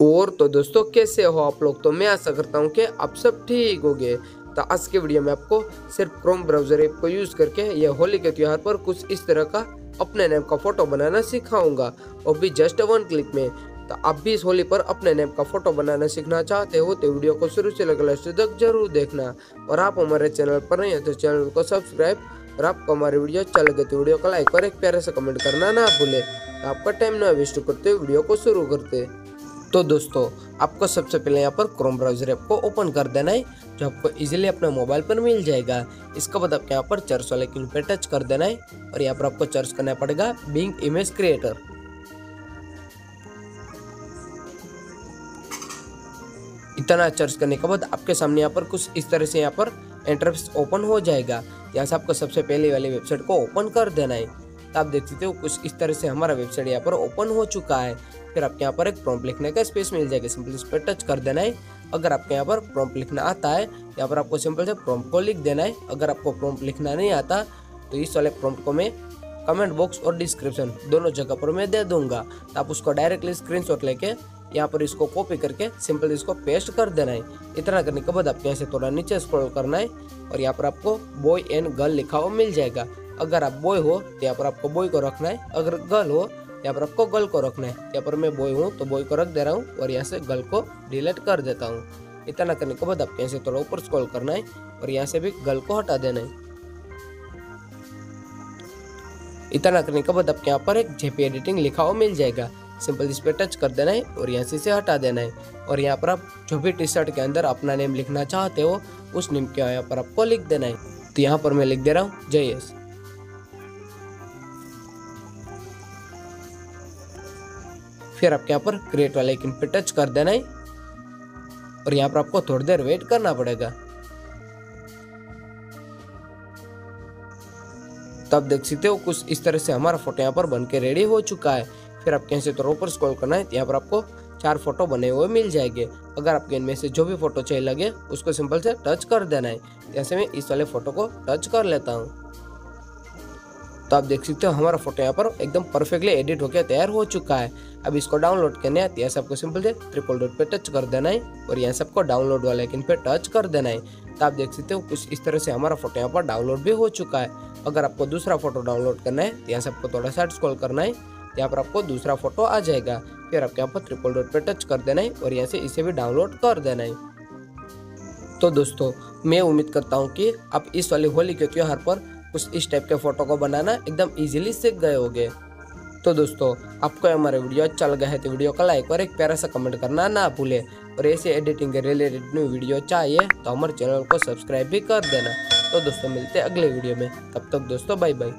और तो दोस्तों, कैसे हो आप लोग? तो मैं आशा करता हूँ कि आप सब ठीक हो गए तो आज के वीडियो में आपको सिर्फ़ क्रोम ब्राउज़र ऐप को यूज़ करके यह होली के त्योहार पर कुछ इस तरह का अपने नेम का फ़ोटो बनाना सिखाऊँगा। और भी जस्ट वन क्लिक में तो आप भी इस होली पर अपने नेम का फ़ोटो बनाना सीखना चाहते हो तो वीडियो को शुरू से लेकर लास्ट तक ज़रूर देखना। और आप हमारे चैनल पर नहीं हो तो चैनल को सब्सक्राइब और आपको हमारी वीडियो अच्छा लगे तो वीडियो को लाइक और एक प्यारे से कमेंट करना ना भूले। तो आपका टाइम ना वेस्ट करते वीडियो को शुरू करते। तो दोस्तों, आपको सबसे पहले यहाँ पर क्रोम ब्राउज़र ऐप को ओपन कर देना है, जो आपको इजीली अपने मोबाइल पर मिल जाएगा। इसका बाद आपको यहाँ पर चर्च वाले किन पे टच कर देना है और यहाँ पर आपको चर्च करना पड़ेगा बिंग इमेज क्रिएटर इतना चर्च करने के बाद आपके सामने यहाँ पर कुछ इस तरह से यहाँ पर इंटरफेस ओपन हो जाएगा। यहाँ से आपको सबसे पहले वाली वेबसाइट को ओपन कर देना है। तो आप देख सकते हो कुछ इस तरह से हमारा वेबसाइट यहाँ पर ओपन हो चुका है। फिर आपके यहाँ पर एक प्रॉम्प्ट लिखने का स्पेस मिल जाएगा। सिंपल इस पर टच कर देना है। अगर आपके यहाँ पर प्रॉम्प्ट लिखना आता है, यहाँ पर आपको सिंपल से प्रॉम्प्ट को लिख देना है। अगर आपको प्रॉम्प्ट लिखना नहीं आता तो इस वाले प्रॉम्प्ट को मैं कमेंट बॉक्स और डिस्क्रिप्शन दोनों जगह पर मैं दे दूँगा। तो आप उसको डायरेक्टली स्क्रीनशॉट लेके यहाँ पर इसको कॉपी करके सिंपल इसको पेस्ट कर देना है। इतना करने के बाद आपके यहाँ से थोड़ा नीचे स्क्रॉल करना है और यहाँ पर आपको बॉय एंड गर्ल लिखा हुआ मिल जाएगा। अगर आप बॉय हो तो यहाँ पर आपको बॉय को रखना है। अगर गर्ल हो यहाँ पर आपको गर्ल को रखना है यहाँ पर मैं बॉय हूँ तो बॉय को रख दे रहा हूँ और यहाँ से गर्ल को डिलीट कर देता हूँ। इतना करने के बाद आपको यहाँ से थोड़ा ऊपर स्क्रॉल करना है और यहाँ से भी गर्ल को हटा देना है। इतना करने के बाद आपके यहाँ पर एक जेपी एडिटिंग लिखा हुआ मिल जाएगा। सिंपल इस पर टच कर देना है और यहाँ से इसे हटा देना है। और यहाँ पर आप जो भी टी शर्ट के अंदर अपना नेम लिखना चाहते हो, उस नेम के यहाँ पर आपको लिख देना है। तो यहाँ पर मैं लिख दे रहा हूँ जयेश फिर आपके यहाँ पर क्रिएट वाले आइकन पे टच कर देना है। और यहाँ पर आपको थोड़ी देर वेट करना पड़ेगा। तब देख सकते हो कुछ इस तरह से हमारा फ़ोटो यहाँ पर बन के रेडी हो चुका है। फिर आप कहीं से तो ऊपर स्क्रॉल करना है यहाँ पर आपको चार फ़ोटो बने हुए मिल जाएँगे। अगर आपके इनमें से जो भी फ़ोटो चाहिए लगे, उसको सिंपल से टच कर देना है। जैसे मैं इस वाले फ़ोटो को टच कर लेता हूँ। तो आप देख सकते हो हमारा फ़ोटो यहाँ पर एकदम परफेक्टली एडिट होकर तैयार हो चुका है। अब इसको डाउनलोड करने है यहाँ से आपको सिंपल से ट्रिपल डॉट पे टच कर देना है और यहाँ से आपको डाउनलोड वाले आइकन पे टच कर देना है। तो आप देख सकते हो कुछ इस तरह से हमारा फ़ोटो यहाँ पर डाउनलोड भी हो चुका है। अगर आपको दूसरा फ़ोटो डाउनलोड करना है तो यहाँ से आपको थोड़ा सा स्क्रॉल करना है यहाँ पर आपको दूसरा फ़ोटो आ जाएगा। फिर आपके यहाँ पर ट्रिपल डॉट पे टच कर देना है और यहाँ से इसे भी डाउनलोड कर देना है। तो दोस्तों, मैं उम्मीद करता हूँ कि आप इस वाली होली के त्योहार पर कुछ इस टाइप के फ़ोटो को बनाना एकदम इजीली सीख गए होगे। तो दोस्तों, आपको हमारा वीडियो अच्छा लगा है तो वीडियो का लाइक और एक प्यारा सा कमेंट करना ना भूले। और ऐसे एडिटिंग के रिलेटेड न्यू वीडियो चाहिए तो हमारे चैनल को सब्सक्राइब भी कर देना। तो दोस्तों, मिलते हैं अगले वीडियो में। तब तक दोस्तों बाय बाय